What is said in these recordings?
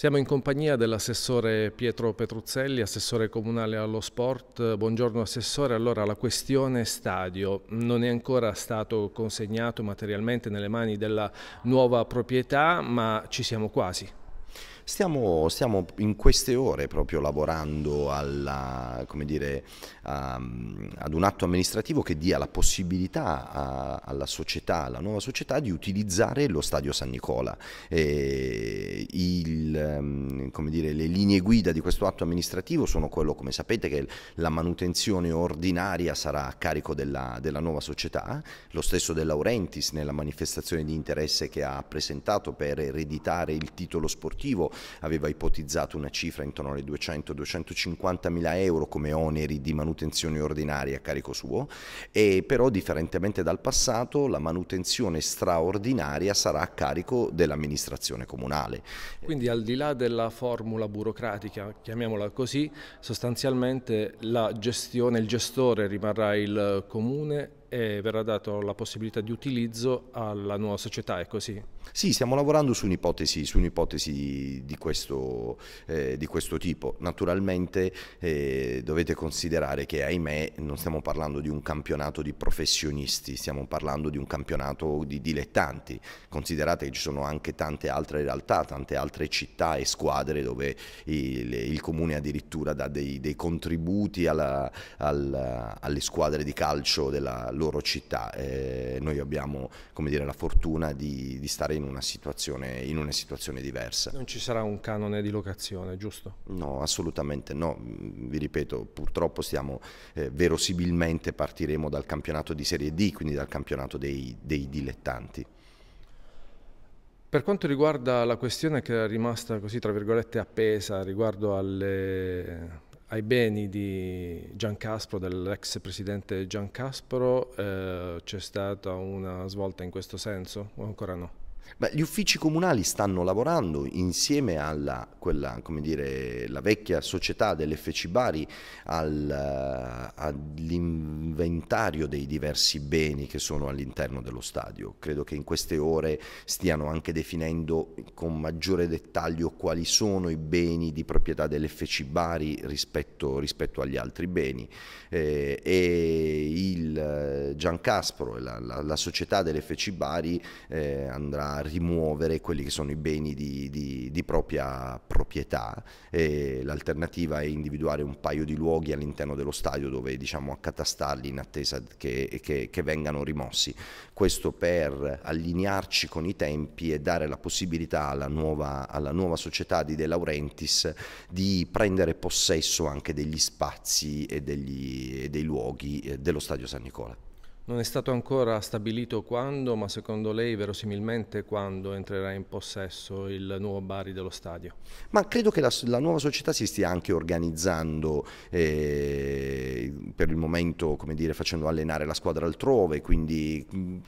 Siamo in compagnia dell'assessore Pietro Petruzzelli, assessore comunale allo sport. Buongiorno assessore, allora la questione stadio non è ancora stato consegnato materialmente nelle mani della nuova proprietà, ma ci siamo quasi. Stiamo, stiamo, in queste ore proprio lavorando alla, dire, um, ad un atto amministrativo che dia la possibilità a, alla società, alla nuova società di utilizzare lo stadio San Nicola. Il, um, dire, le linee guida di questo atto amministrativo sono quello, come sapete, che la manutenzione ordinaria sarà a carico della, della nuova società, lo stesso De Laurentiis nella manifestazione di interesse che ha presentato per ereditare il titolo sportivo aveva ipotizzato una cifra intorno alle 200-250 mila euro come oneri di manutenzione ordinaria a carico suo e però differentemente dal passato la manutenzione straordinaria sarà a carico dell'amministrazione comunale. Quindi al di là della formula burocratica, chiamiamola così, sostanzialmente la gestione, il gestore rimarrà il comune e verrà data la possibilità di utilizzo alla nuova società, è così? Sì, stiamo lavorando su un'ipotesi, su un'ipotesi di, questo, eh, di questo tipo. Naturalmente eh, dovete considerare che ahimè non stiamo parlando di un campionato di professionisti, stiamo parlando di un campionato di dilettanti. Considerate che ci sono anche tante altre realtà, tante altre città e squadre dove il, il comune addirittura dà dei, dei contributi alla, alla, alle squadre di calcio della loro città. Eh, noi abbiamo dire, la fortuna di, di stare in una, in una, situazione, diversa. Non ci sarà un canone di locazione, giusto? No, assolutamente no. Vi ripeto, purtroppo stiamo, eh, verosimilmente partiremo dal campionato di Serie D, quindi dal campionato dei, dei dilettanti. Per quanto riguarda la questione che è rimasta così, tra virgolette, appesa riguardo alle ai beni di Gian Caspro, dell'ex presidente Gian Caspro, eh, c'è stata una svolta in questo senso o ancora no? Beh, gli uffici comunali stanno lavorando insieme alla quella, dire, vecchia società dell'FC Bari al, all'inventario dei diversi beni che sono all'interno dello stadio. Credo che in queste ore stiano anche definendo con maggiore dettaglio quali sono i beni di proprietà dell'FC Bari rispetto, rispetto, agli altri beni eh, e il Giancaspro, la, la, la società dell'FC Bari eh, andrà rimuovere quelli che sono i beni di, di, di propria proprietà. L'alternativa è individuare un paio di luoghi all'interno dello stadio dove diciamo accatastarli in attesa che, che, che vengano rimossi. Questo per allinearci con i tempi e dare la possibilità alla nuova, alla nuova società di De Laurentiis di prendere possesso anche degli spazi e, degli, e dei luoghi eh, dello stadio San Nicola. Non è stato ancora stabilito quando, ma secondo lei verosimilmente quando entrerà in possesso il nuovo Bari dello stadio? Ma credo che la, la nuova società si stia anche organizzando eh, per il momento, come dire, facendo allenare la squadra altrove, quindi mm,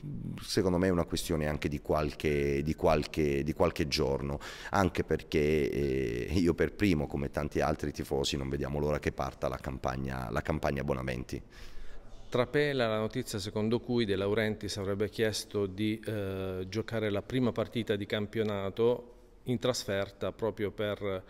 secondo me è una questione anche di qualche, di qualche, di qualche giorno, anche perché eh, io per primo, come tanti altri tifosi, non vediamo l'ora che parta la campagna, la campagna abbonamenti. Trapela la notizia secondo cui De Laurentiis avrebbe chiesto di eh, giocare la prima partita di campionato in trasferta proprio per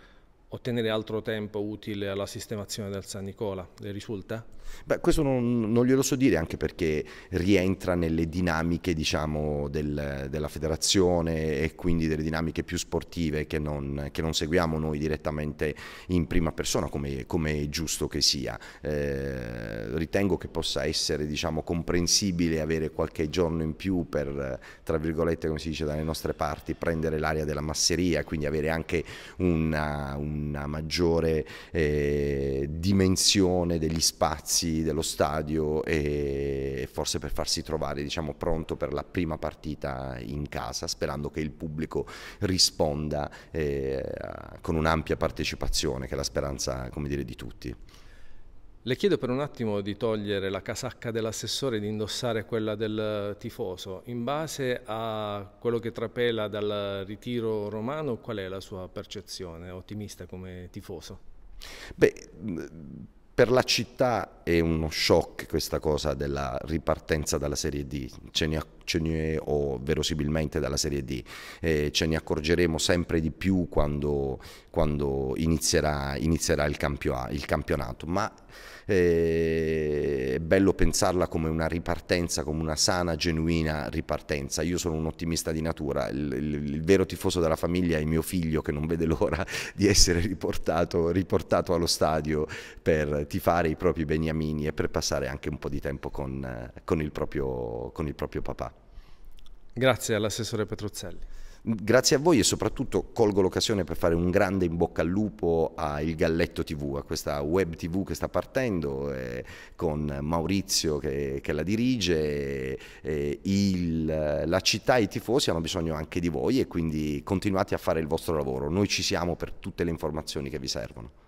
ottenere altro tempo utile alla sistemazione del San Nicola, le risulta? Beh, questo non, non, glielo so dire anche perché rientra nelle dinamiche diciamo, del, della federazione e quindi delle dinamiche più sportive che non, che non seguiamo noi direttamente in prima persona come, come è giusto che sia. Eh, ritengo che possa essere diciamo, comprensibile avere qualche giorno in più per, tra virgolette come si dice dalle nostre parti, prendere l'aria della masseria, quindi avere anche una, una maggiore eh, dimensione degli spazi dello stadio e forse per farsi trovare diciamo, pronto per la prima partita in casa, sperando che il pubblico risponda eh, con un'ampia partecipazione, che è la speranza dire, di tutti. Le chiedo per un attimo di togliere la casacca dell'assessore e di indossare quella del tifoso. In base a quello che trapela dal ritiro romano, qual è la sua percezione ottimista come tifoso? Beh, per la città è uno shock questa cosa della ripartenza dalla Serie D, ce ne, ce ne o verosimilmente dalla Serie D, eh, ce ne accorgeremo sempre di più quando, quando inizierà, inizierà il, campio, il, campionato, ma eh, è bello pensarla come una ripartenza, come una sana, genuina ripartenza. Io sono un ottimista di natura, il, il, il vero tifoso della famiglia è mio figlio che non vede l'ora di essere riportato, riportato allo stadio per tifare i propri beniamini e per passare anche un po' di tempo con, con, il, proprio, con il proprio papà. Grazie all'assessore Petruzzelli. Grazie a voi e soprattutto colgo l'occasione per fare un grande in bocca al lupo a Il Galletto TV, a questa web TV che sta partendo eh, con Maurizio che, che la dirige. Eh, il, la città e i tifosi hanno bisogno anche di voi e quindi continuate a fare il vostro lavoro. Noi ci siamo per tutte le informazioni che vi servono.